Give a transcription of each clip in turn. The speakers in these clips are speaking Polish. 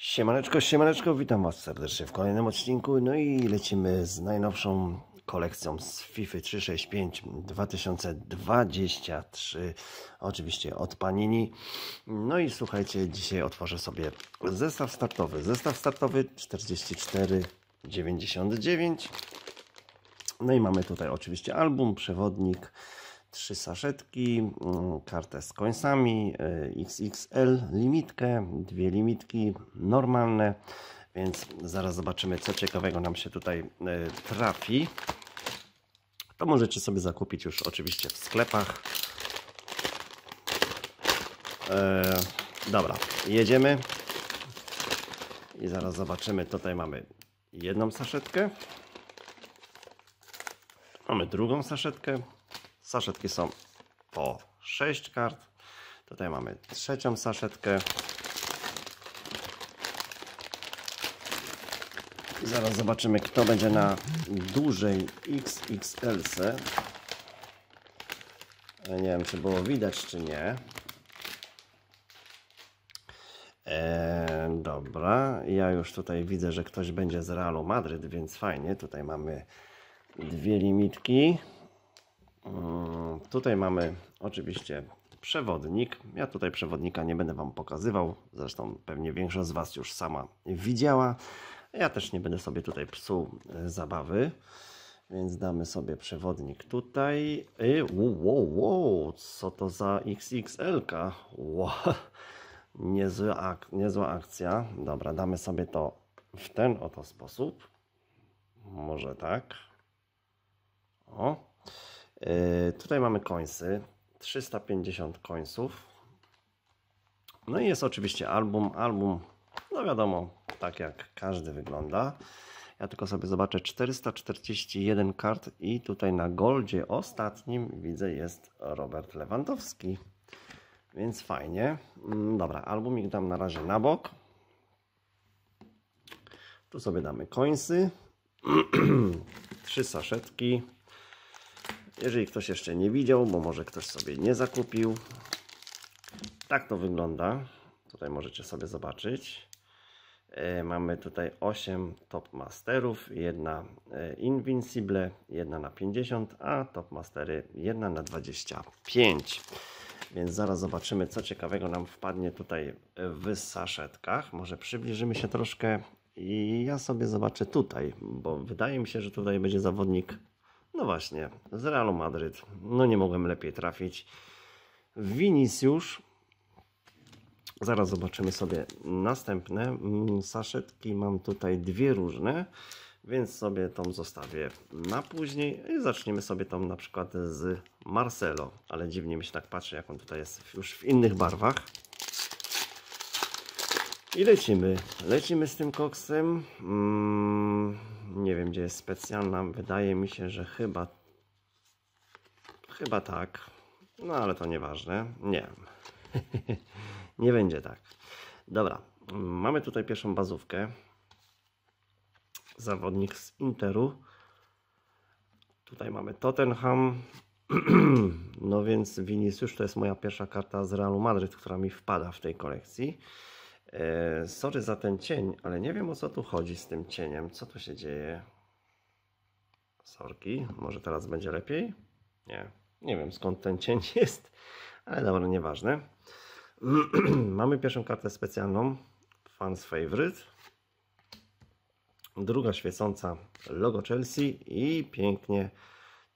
Siemaneczko, siemaneczko, witam Was serdecznie w kolejnym odcinku. No i lecimy z najnowszą kolekcją z FIFA 365 2023. Oczywiście od Panini. No i słuchajcie, dzisiaj otworzę sobie zestaw startowy. Zestaw startowy 44,99. No i mamy tutaj oczywiście album, przewodnik, trzy saszetki, mm, kartę z końcami, y, XXL, limitkę, dwie limitki normalne, więc zaraz zobaczymy co ciekawego nam się tutaj y, trafi. To możecie sobie zakupić już oczywiście w sklepach. E, dobra, jedziemy i zaraz zobaczymy. Tutaj mamy jedną saszetkę. Mamy drugą saszetkę. Saszetki są po 6 kart. Tutaj mamy trzecią saszetkę. Zaraz zobaczymy, kto będzie na dużej XXL. -ce. Nie wiem, czy było widać, czy nie. Eee, dobra, ja już tutaj widzę, że ktoś będzie z Realu Madryt, więc fajnie. Tutaj mamy dwie limitki. Tutaj mamy oczywiście przewodnik. Ja tutaj przewodnika nie będę Wam pokazywał. Zresztą pewnie większość z Was już sama widziała. Ja też nie będę sobie tutaj psuł e, zabawy. Więc damy sobie przewodnik tutaj. I, wow, wow, co to za XXL-ka? Wow. Niezła, ak niezła akcja. Dobra, damy sobie to w ten oto sposób. Może tak. O. Yy, tutaj mamy końsy. 350 końców. No i jest oczywiście album. Album, no wiadomo, tak jak każdy wygląda. Ja tylko sobie zobaczę 441 kart i tutaj na goldzie ostatnim widzę jest Robert Lewandowski. Więc fajnie. Mm, dobra, albumik dam na razie na bok. Tu sobie damy końsy. Trzy saszetki. Jeżeli ktoś jeszcze nie widział, bo może ktoś sobie nie zakupił. Tak to wygląda. Tutaj możecie sobie zobaczyć. E, mamy tutaj 8 Top Masterów, jedna e, Invincible, jedna na 50, a Top Mastery jedna na 25. Więc zaraz zobaczymy, co ciekawego nam wpadnie tutaj w saszetkach. Może przybliżymy się troszkę i ja sobie zobaczę tutaj, bo wydaje mi się, że tutaj będzie zawodnik, no właśnie, z Realu Madryt. No nie mogłem lepiej trafić. Vinicius. Zaraz zobaczymy sobie następne. Mm, saszetki mam tutaj dwie różne, więc sobie tą zostawię na później i zaczniemy sobie tą na przykład z Marcelo. Ale dziwnie mi się tak patrzy, jak on tutaj jest już w innych barwach. I lecimy. Lecimy z tym koksem. Mm, nie wiem, gdzie jest specjalna. Wydaje mi się, że chyba chyba tak. No ale to nieważne. Nie. nie będzie tak. Dobra. Mamy tutaj pierwszą bazówkę. Zawodnik z Interu. Tutaj mamy Tottenham. no więc Vinicius to jest moja pierwsza karta z Realu Madryt, która mi wpada w tej kolekcji. E, sorry za ten cień, ale nie wiem o co tu chodzi z tym cieniem. Co tu się dzieje? Sorki, może teraz będzie lepiej? Nie, nie wiem skąd ten cień jest, ale dobra, nieważne. Mamy pierwszą kartę specjalną, Fans Favorite. Druga świecąca logo Chelsea i pięknie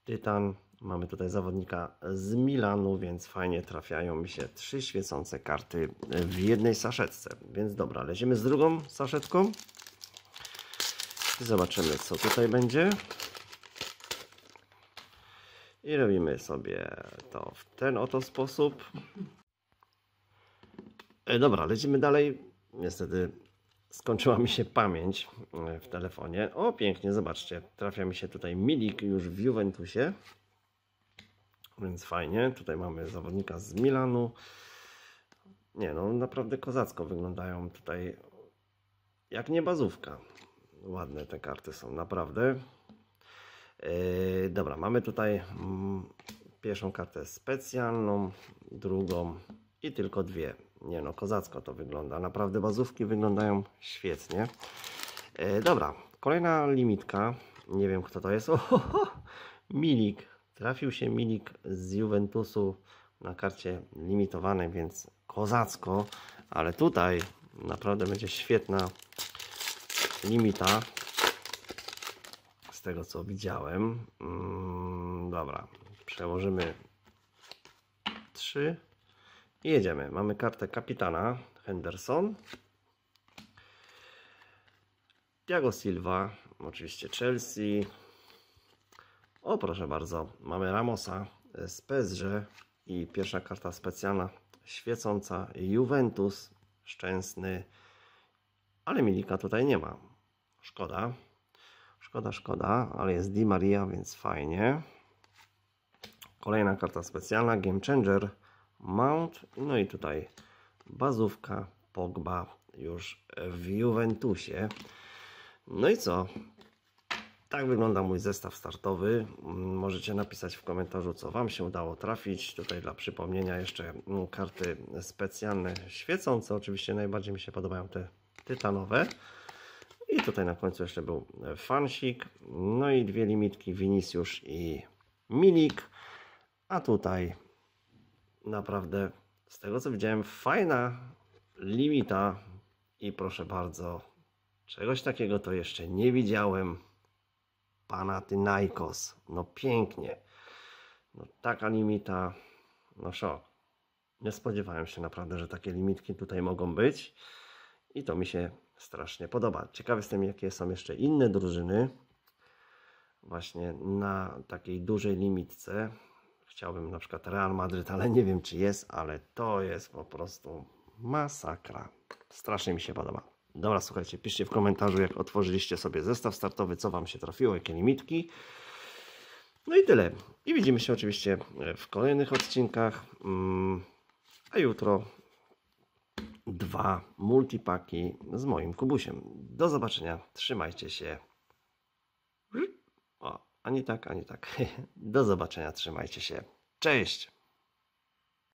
Tytan Mamy tutaj zawodnika z Milanu, więc fajnie trafiają mi się trzy świecące karty w jednej saszetce. Więc dobra, lecimy z drugą saszetką. Zobaczymy, co tutaj będzie. I robimy sobie to w ten oto sposób. E, dobra, lecimy dalej. Niestety skończyła mi się pamięć w telefonie. O, pięknie, zobaczcie. Trafia mi się tutaj Milik już w Juventusie. Więc fajnie. Tutaj mamy zawodnika z Milanu. Nie no, naprawdę kozacko wyglądają tutaj jak nie bazówka. Ładne te karty są, naprawdę. Yy, dobra, mamy tutaj mm, pierwszą kartę specjalną, drugą i tylko dwie Nie no, kozacko to wygląda. Naprawdę bazówki wyglądają świetnie. E, dobra, kolejna limitka. Nie wiem kto to jest. Ohoho, Milik. Trafił się Milik z Juventusu na karcie limitowanej, więc kozacko. Ale tutaj naprawdę będzie świetna limita. Z tego co widziałem. Mm, dobra, przełożymy 3 i jedziemy. Mamy kartę kapitana Henderson. Thiago Silva, oczywiście Chelsea. O, proszę bardzo, mamy Ramosa z PSG i pierwsza karta specjalna świecąca Juventus, szczęsny, ale Milika tutaj nie ma. Szkoda. Szkoda, szkoda, ale jest Di Maria, więc fajnie. Kolejna karta specjalna, Game Changer, Mount, no i tutaj bazówka Pogba już w Juventusie. No i co? Tak wygląda mój zestaw startowy. Możecie napisać w komentarzu, co Wam się udało trafić. Tutaj dla przypomnienia jeszcze karty specjalne, świecące. Oczywiście najbardziej mi się podobają te tytanowe. I tutaj na końcu jeszcze był fansik. No i dwie limitki Vinicius i Milik. A tutaj naprawdę z tego co widziałem fajna limita i proszę bardzo czegoś takiego to jeszcze nie widziałem Panathinaikos no pięknie no taka limita no szok nie spodziewałem się naprawdę, że takie limitki tutaj mogą być i to mi się strasznie podoba. Ciekawy jestem jakie są jeszcze inne drużyny właśnie na takiej dużej limitce Chciałbym na przykład Real Madryt, ale nie wiem czy jest, ale to jest po prostu masakra. Strasznie mi się podoba. Dobra, słuchajcie, piszcie w komentarzu, jak otworzyliście sobie zestaw startowy, co Wam się trafiło, jakie limitki. No i tyle. I widzimy się oczywiście w kolejnych odcinkach. Mm, a jutro dwa multipaki z moim kubusiem. Do zobaczenia. Trzymajcie się. O, ani tak, ani tak. Do zobaczenia. Trzymajcie się. Cześć!